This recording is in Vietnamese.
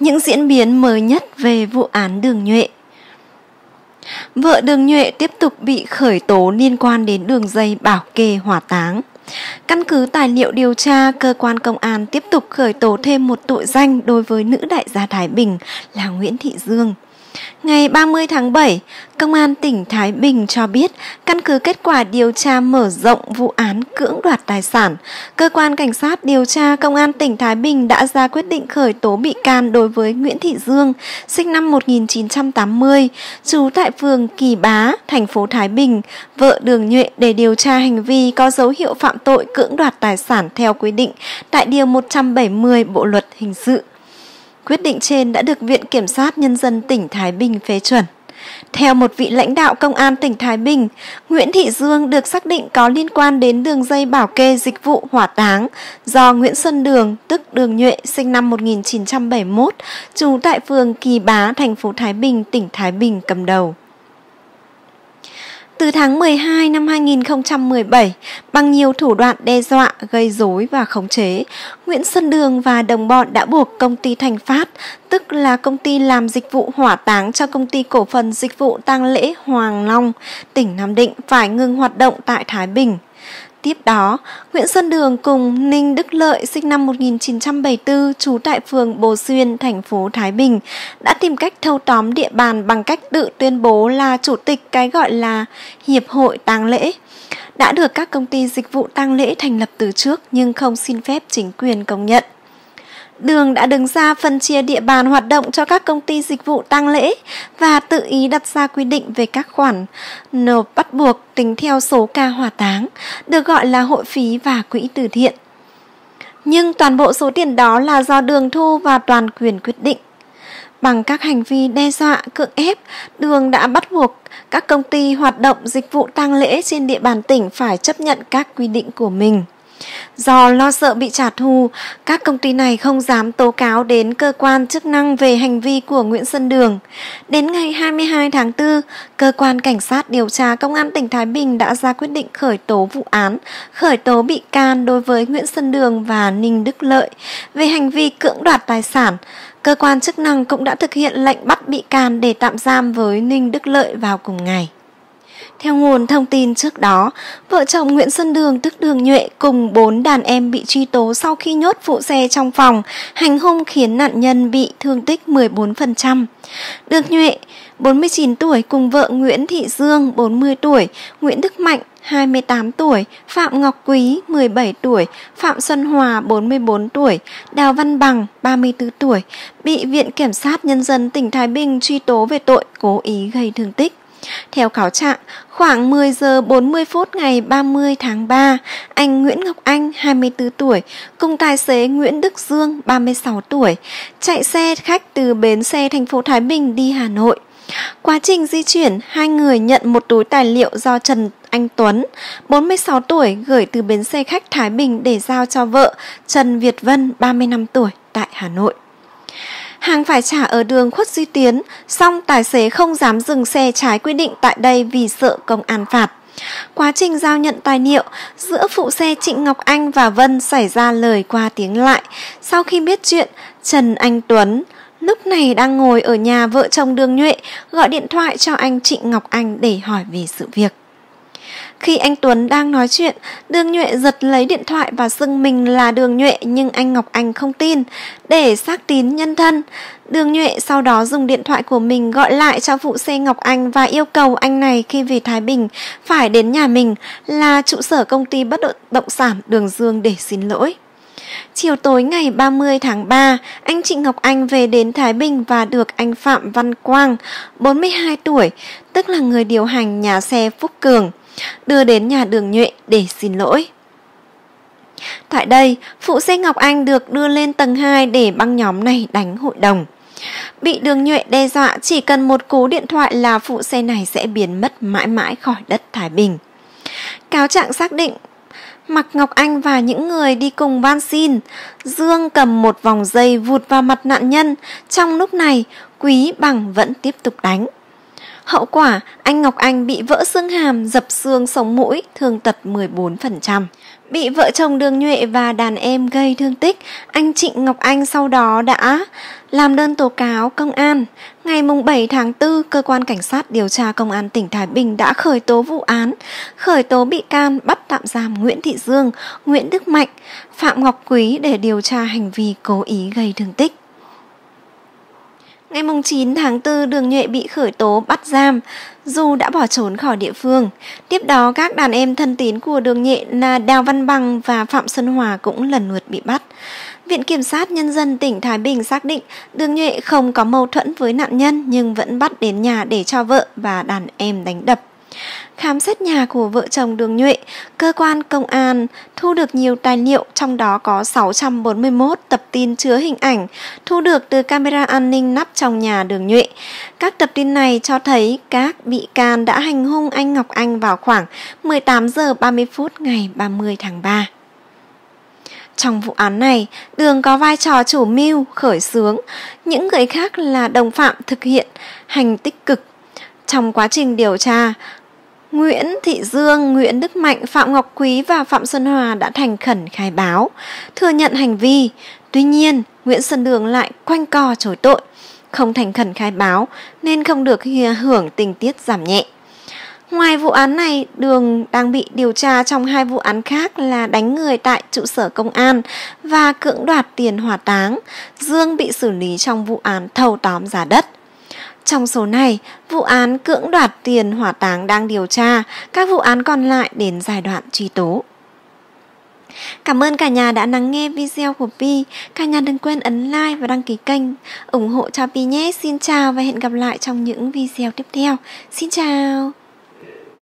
những diễn biến mới nhất về vụ án Đường Nhuệ. Vợ Đường Nhuệ tiếp tục bị khởi tố liên quan đến đường dây bảo kê hỏa táng. Căn cứ tài liệu điều tra, cơ quan công an tiếp tục khởi tố thêm một tội danh đối với nữ đại gia Thái Bình là Nguyễn Thị Dương. Ngày 30 tháng 7, Công an tỉnh Thái Bình cho biết, căn cứ kết quả điều tra mở rộng vụ án cưỡng đoạt tài sản, cơ quan cảnh sát điều tra Công an tỉnh Thái Bình đã ra quyết định khởi tố bị can đối với Nguyễn Thị Dương, sinh năm 1980, trú tại phường Kỳ Bá, thành phố Thái Bình, vợ Đường Nhuệ để điều tra hành vi có dấu hiệu phạm tội cưỡng đoạt tài sản theo quy định tại Điều 170 Bộ Luật Hình sự. Quyết định trên đã được Viện Kiểm sát Nhân dân tỉnh Thái Bình phê chuẩn. Theo một vị lãnh đạo công an tỉnh Thái Bình, Nguyễn Thị Dương được xác định có liên quan đến đường dây bảo kê dịch vụ hỏa táng do Nguyễn Xuân Đường, tức Đường Nhuệ, sinh năm 1971, trú tại phường Kỳ Bá, thành phố Thái Bình, tỉnh Thái Bình cầm đầu. Từ tháng 12 năm 2017, bằng nhiều thủ đoạn đe dọa, gây rối và khống chế, Nguyễn Xuân Đường và đồng bọn đã buộc công ty Thành Phát, tức là công ty làm dịch vụ hỏa táng cho công ty cổ phần dịch vụ tang lễ Hoàng Long, tỉnh Nam Định phải ngừng hoạt động tại Thái Bình. Tiếp đó, Nguyễn Xuân Đường cùng Ninh Đức Lợi sinh năm 1974 trú tại phường Bồ Xuyên, thành phố Thái Bình đã tìm cách thâu tóm địa bàn bằng cách tự tuyên bố là chủ tịch cái gọi là Hiệp hội tang lễ đã được các công ty dịch vụ tang lễ thành lập từ trước nhưng không xin phép chính quyền công nhận. Đường đã đứng ra phân chia địa bàn hoạt động cho các công ty dịch vụ tang lễ và tự ý đặt ra quy định về các khoản nộp bắt buộc tính theo số ca hỏa táng, được gọi là hội phí và quỹ từ thiện. Nhưng toàn bộ số tiền đó là do đường thu và toàn quyền quyết định. Bằng các hành vi đe dọa, cưỡng ép, Đường đã bắt buộc các công ty hoạt động dịch vụ tang lễ trên địa bàn tỉnh phải chấp nhận các quy định của mình. Do lo sợ bị trả thù, các công ty này không dám tố cáo đến cơ quan chức năng về hành vi của Nguyễn Xuân Đường. Đến ngày 22 tháng 4, cơ quan cảnh sát điều tra công an tỉnh Thái Bình đã ra quyết định khởi tố vụ án, khởi tố bị can đối với Nguyễn Xuân Đường và Ninh Đức Lợi về hành vi cưỡng đoạt tài sản. Cơ quan chức năng cũng đã thực hiện lệnh bắt bị can để tạm giam với Ninh Đức Lợi vào cùng ngày. Theo nguồn thông tin trước đó, vợ chồng Nguyễn Xuân Đường tức Đường Nhuệ cùng bốn đàn em bị truy tố sau khi nhốt phụ xe trong phòng, hành hung khiến nạn nhân bị thương tích 14%. Đường Nhuệ, 49 tuổi cùng vợ Nguyễn Thị Dương, 40 tuổi, Nguyễn Đức Mạnh, 28 tuổi, Phạm Ngọc Quý, 17 tuổi, Phạm Xuân Hòa, 44 tuổi, Đào Văn Bằng, 34 tuổi, bị Viện Kiểm sát Nhân dân tỉnh Thái Bình truy tố về tội cố ý gây thương tích. Theo cáo trạng, khoảng 10 giờ 40 phút ngày 30 tháng 3, anh Nguyễn Ngọc Anh, 24 tuổi, cùng tài xế Nguyễn Đức Dương, 36 tuổi, chạy xe khách từ bến xe thành phố Thái Bình đi Hà Nội. Quá trình di chuyển, hai người nhận một túi tài liệu do Trần Anh Tuấn, 46 tuổi, gửi từ bến xe khách Thái Bình để giao cho vợ Trần Việt Vân, 35 tuổi, tại Hà Nội hàng phải trả ở đường khuất duy tiến, song tài xế không dám dừng xe trái quy định tại đây vì sợ công an phạt. Quá trình giao nhận tài liệu, giữa phụ xe Trịnh Ngọc Anh và Vân xảy ra lời qua tiếng lại. Sau khi biết chuyện, Trần Anh Tuấn lúc này đang ngồi ở nhà vợ chồng Đường Nhuệ gọi điện thoại cho anh Trịnh Ngọc Anh để hỏi về sự việc. Khi anh Tuấn đang nói chuyện, Đường Nhuệ giật lấy điện thoại và xưng mình là Đường Nhuệ nhưng anh Ngọc Anh không tin. Để xác tín nhân thân, Đường Nhuệ sau đó dùng điện thoại của mình gọi lại cho phụ xe Ngọc Anh và yêu cầu anh này khi về Thái Bình phải đến nhà mình là trụ sở công ty bất động sản Đường Dương để xin lỗi. Chiều tối ngày 30 tháng 3, anh Trịnh Ngọc Anh về đến Thái Bình và được anh Phạm Văn Quang, 42 tuổi, tức là người điều hành nhà xe Phúc Cường, đưa đến nhà đường nhuệ để xin lỗi. Tại đây, phụ xe Ngọc Anh được đưa lên tầng 2 để băng nhóm này đánh hội đồng. Bị đường nhuệ đe dọa chỉ cần một cú điện thoại là phụ xe này sẽ biến mất mãi mãi khỏi đất Thái Bình. Cáo trạng xác định Mặc Ngọc Anh và những người đi cùng van xin, Dương cầm một vòng dây vụt vào mặt nạn nhân, trong lúc này Quý Bằng vẫn tiếp tục đánh. Hậu quả, anh Ngọc Anh bị vỡ xương hàm, dập xương sống mũi, thương tật 14% bị vợ chồng Đường Nhuệ và đàn em gây thương tích, anh Trịnh Ngọc Anh sau đó đã làm đơn tố cáo công an. Ngày 7 tháng 4, cơ quan cảnh sát điều tra công an tỉnh Thái Bình đã khởi tố vụ án, khởi tố bị can bắt tạm giam Nguyễn Thị Dương, Nguyễn Đức Mạnh, Phạm Ngọc Quý để điều tra hành vi cố ý gây thương tích. Ngày 9 tháng 4, Đường Nhuệ bị khởi tố bắt giam, dù đã bỏ trốn khỏi địa phương. Tiếp đó, các đàn em thân tín của Đường Nhuệ là Đào Văn Bằng và Phạm Xuân Hòa cũng lần lượt bị bắt. Viện Kiểm sát Nhân dân tỉnh Thái Bình xác định Đường Nhuệ không có mâu thuẫn với nạn nhân nhưng vẫn bắt đến nhà để cho vợ và đàn em đánh đập. Khám xét nhà của vợ chồng Đường Nhuệ, cơ quan công an thu được nhiều tài liệu trong đó có 641 tập tin chứa hình ảnh thu được từ camera an ninh nắp trong nhà Đường Nhuệ. Các tập tin này cho thấy các bị can đã hành hung anh Ngọc Anh vào khoảng 18 giờ 30 phút ngày 30 tháng 3. Trong vụ án này, Đường có vai trò chủ mưu, khởi xướng, những người khác là đồng phạm thực hiện hành tích cực. Trong quá trình điều tra, Nguyễn Thị Dương, Nguyễn Đức Mạnh, Phạm Ngọc Quý và Phạm Xuân Hòa đã thành khẩn khai báo, thừa nhận hành vi. Tuy nhiên, Nguyễn Xuân Đường lại quanh co chối tội, không thành khẩn khai báo nên không được hưởng tình tiết giảm nhẹ. Ngoài vụ án này, Đường đang bị điều tra trong hai vụ án khác là đánh người tại trụ sở công an và cưỡng đoạt tiền hỏa táng. Dương bị xử lý trong vụ án thâu tóm giá đất. Trong số này, vụ án cưỡng đoạt tiền hỏa táng đang điều tra, các vụ án còn lại đến giai đoạn truy tố. Cảm ơn cả nhà đã lắng nghe video của Pi. Cả nhà đừng quên ấn like và đăng ký kênh, ủng hộ cho Pi nhé. Xin chào và hẹn gặp lại trong những video tiếp theo. Xin chào!